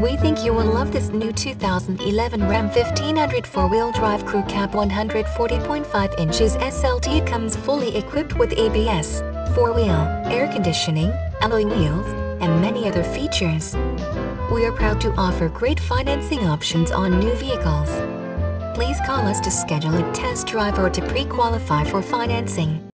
We think you will love this new 2011 Ram 1500 4-wheel drive crew cab 140.5 inches SLT comes fully equipped with ABS, 4-wheel, air conditioning, alloy wheels, and many other features. We are proud to offer great financing options on new vehicles. Please call us to schedule a test drive or to pre-qualify for financing.